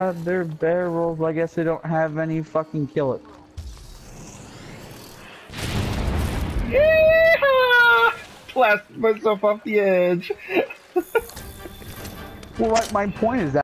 Uh, they're barrels. I guess they don't have any fucking kill it. Blast myself off the edge. Well, like, my point is that.